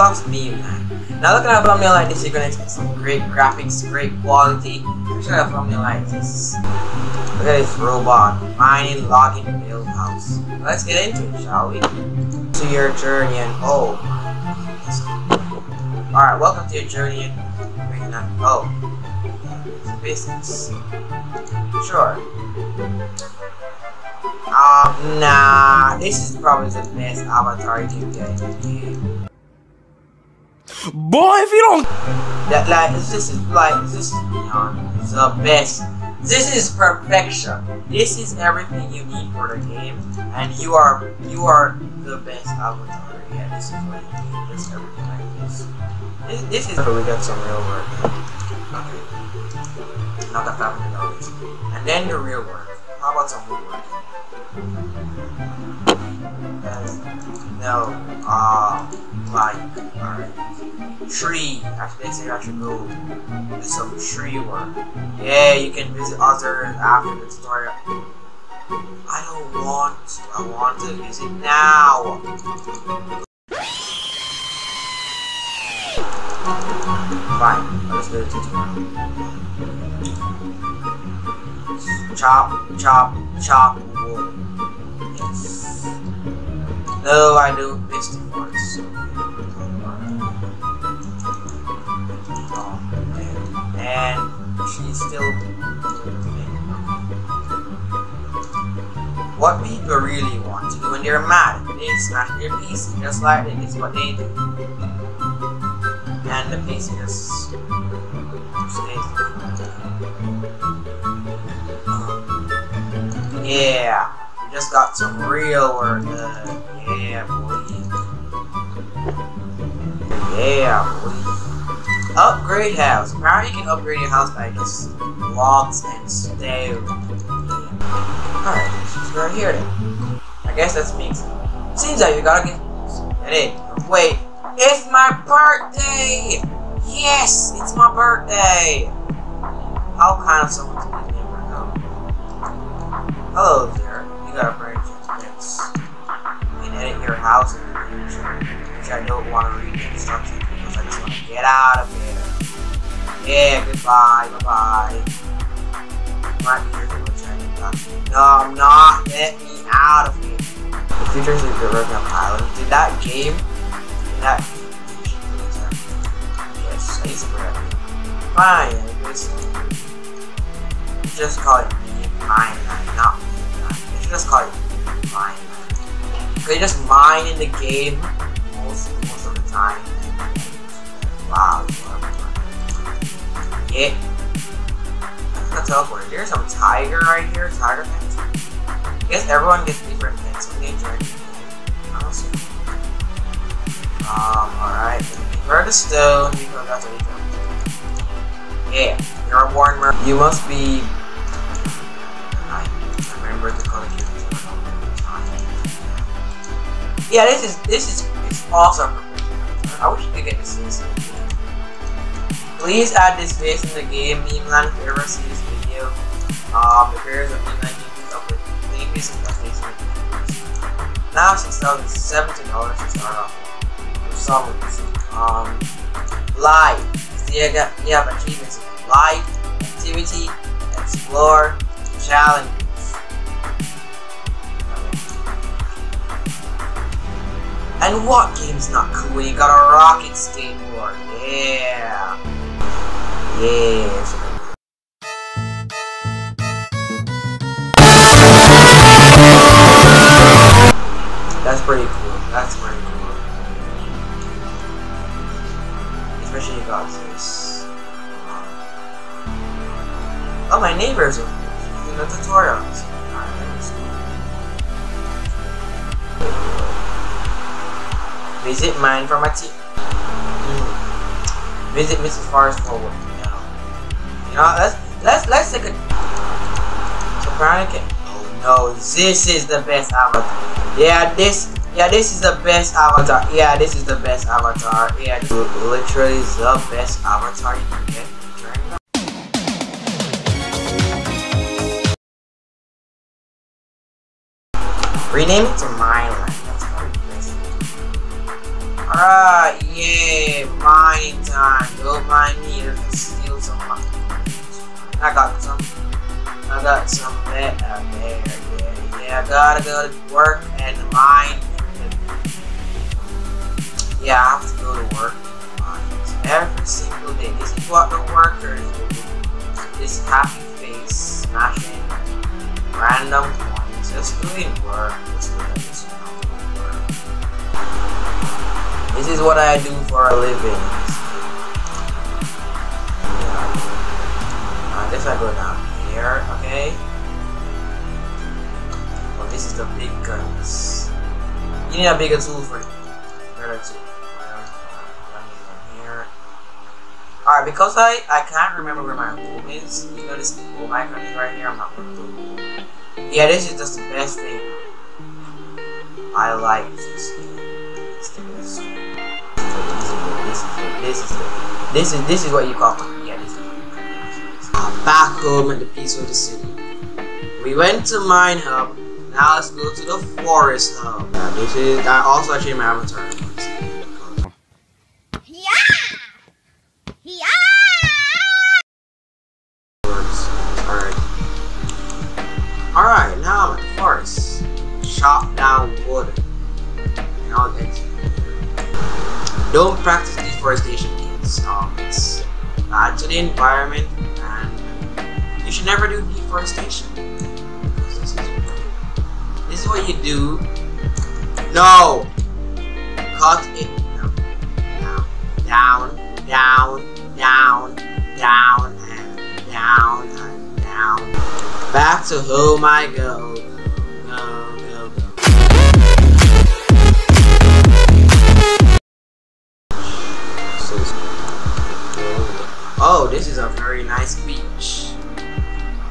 Roblox meme. Now looking at thumbnail like this, you're gonna expect some great graphics, great quality. Look at a thumbnail like this. Look at this robot mining, logging, build house. Let's get into it, shall we? To your journey and oh Alright, welcome to your journey and oh business. Sure. Um, nah, this is probably the best avatar you can get in the game. Boy, if you don't. That like this is like this is beyond the best. This is perfection. This is everything you need for the game, and you are you are the best avatar. Yeah, this is what you need. This is everything like this. This, this is where we got some real work. Okay. Not the five hundred dollars, and then the real work. How about some woodwork? No, uh, like, alright. Tree. Actually, they say I should go do some tree work. Yeah, you can visit others after the tutorial. I don't want to. I want to visit now. Fine, let's do the tutorial. Chop, chop, chop No, I do Misty Force. So oh, and she's still. What people really want to do when they're mad, they smash their PC just like. It's what they do. And the PC stays. Yeah, we just got some real work done. Yeah, boy. Yeah, boy. Upgrade house. Apparently you can upgrade your house by just logs and stone. Alright, she's right here then. I guess that's me. Seems like you gotta get it. Wait, it's my birthday! Yes, it's my birthday! How kind of someone to make never know. Hello there. Future. Which I don't want to read the instructions because I just want to get out of here. Yeah, goodbye, bye bye. Might be here No, I'm not. Let me out of here. The future is the Roadmap Island. Did that game? Did that. Yes, I used to play. Fine. Just call it mine not mine. Just call it mine. They just mine in the game most most of the time. Wow. Yeah. I'm teleport. There's some tiger right here, tiger pets. I guess everyone gets different pets when they join the game. Um, alright. Where the stone. Yeah. You're a born You must be Yeah, this is this is awesome. I wish you could get this in Please add this face in the game, if you ever see this video. Um, the pairs of with please visit that face in the game. Now six thousand seventy dollars to start off with these. Um live. You got you have achievements live, activity, explore, challenge. And what game's not cool when you got a rocket skateboard? Yeah. Yes. That's pretty cool. That's pretty cool. Especially you got this. Oh, my neighbors are in the tutorials. Visit mine for my team. Mm. Visit Mrs. Forest for what? You know. Let's let's let's take a Soprano Oh no, this is the best avatar. Yeah, this yeah, this is the best avatar. Yeah, this is the best avatar. Yeah, literally the best avatar you can get. Rename it to Myland. Alright, yeah, mining time. Don't mind me, let's steal some money. I got some. I got some that out there. Yeah, yeah, I gotta go to work and mine. Yeah, I have to go to work every single day. This is what the workers do. This happy face, smashing random points, just doing work, just doing this. This is what I do for a living. Yeah. I guess I go down here, okay? Well, this is the big guns. You need a bigger tool for it. Better tool. Alright, because I, I can't remember where my home is, you know this home icon is right here, I'm not going to Yeah, this is just the best thing. I like this game. It's the best. This is it, this is it, this is this is what you call yeah, this is uh, back home at the peace of the city. We went to Mine Hub, now let's go to the Forest Hub. Now this is I also changed my avatar. Yeah. Yeah. Alright, now I'm at the forest. Chop down wood. And I'll get Don't practice deforestation kids. Um, it's bad to the environment and you should never do deforestation. This is, this is what you do. No! Cut it. Down, down, down, down, and down, and down. Back to whom I go. Oh, this is a very nice beach.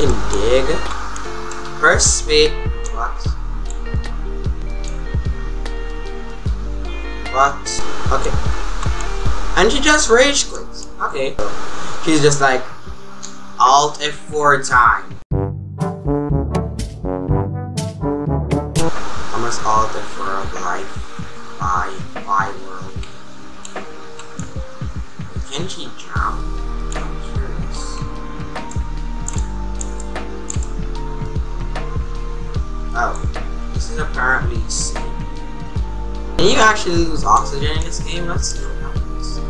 In dig. Speed. What? What? Okay. And she just rage quits. Okay. She's just like Alt F4 time. Almost Alt F4 life by by world. Can she jump? Is apparently safe. Can you actually lose oxygen in this game? Let's see what happens.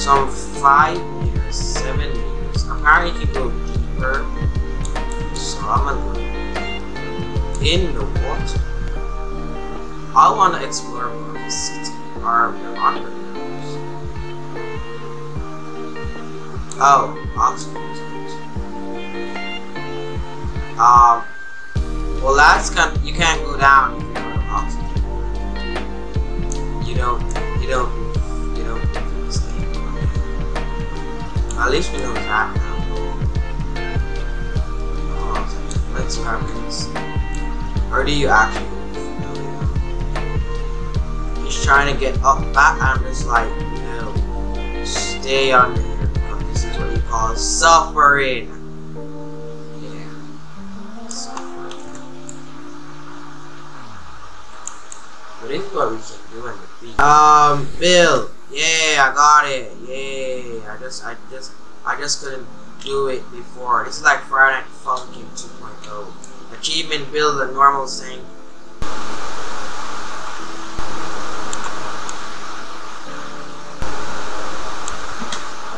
Some 5 meters, 7 meters. Apparently you go deeper. So I'm gonna go in the water. I want to explore more of the city or the underground. Oh, oxygen. Well, that's kind. You can't go down if you don't oxygen. You don't. You don't. You don't do. At least we know that now. Let's see. Or do you actually? He's trying to get up back. I'm just like, no, stay under here. This is what he calls suffering. The. Um, Bill. Yeah, I got it. Yeah, I just, I just, I just couldn't do it before. This is like Friday Night Funkin' 2.0. Achievement build a normal thing.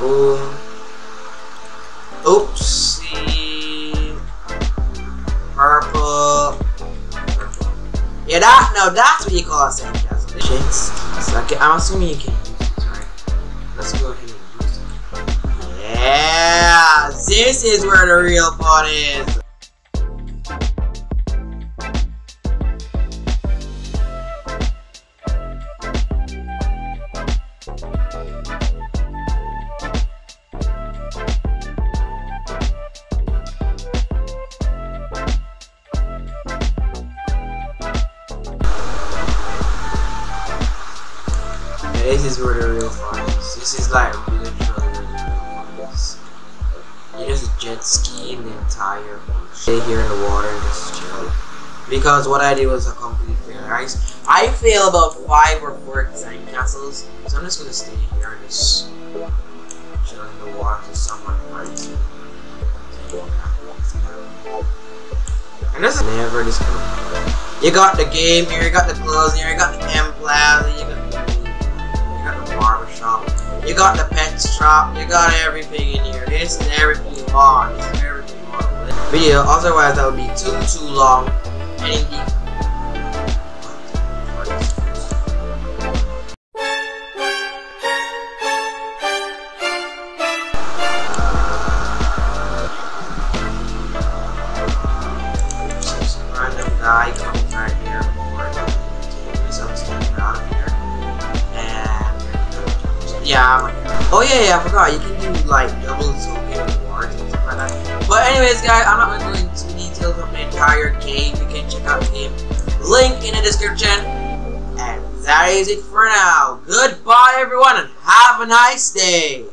Boom. Yeah, that no, that's what you call a sandcastle. Shits. Okay, I'm assuming you can use it, right? Let's go ahead and use it. Yeah, this is where the real fun is. Where the real fun is. This is like literally where the real fun. You just jet ski in the entire. Stay here in the water and just chill. because what I did was a complete failure. I, I fail about five or four design castles, so I'm just gonna stay here and just chill in the water to someone finds me. And this is never cool. You got the game here, you got the clothes here, you got the M Plaza, got the pet shop, you got everything in here. This is everything you want. This is everything you want. Video, otherwise that would be too too long. And yeah, I forgot. You can do like double token rewards and stuff like that. But anyways, guys, I'm not going to go into details of the entire game. You can check out the game link in the description. And that is it for now. Goodbye, everyone, and have a nice day.